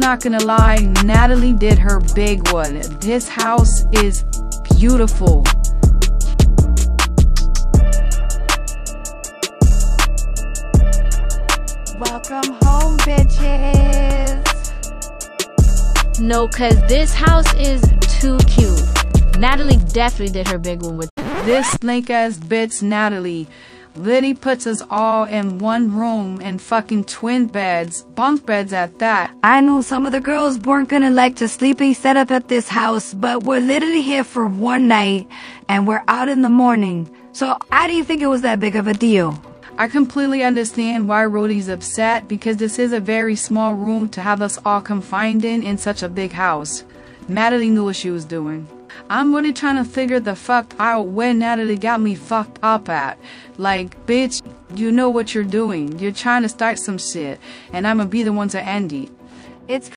Not gonna lie, Natalie did her big one. This house is beautiful. Welcome home, bitches. No, cause this house is too cute. Natalie definitely did her big one with This link ass bitch Natalie Liddy puts us all in one room and fucking twin beds, bunk beds at that. I know some of the girls weren't gonna like the sleeping setup at this house, but we're literally here for one night and we're out in the morning. So I didn't think it was that big of a deal. I completely understand why Rhodey's upset because this is a very small room to have us all confined in in such a big house. Natalie knew what she was doing. I'm really trying to figure the fuck out where Natalie got me fucked up at. Like, bitch, you know what you're doing. You're trying to start some shit, and I'ma be the one to end it. It's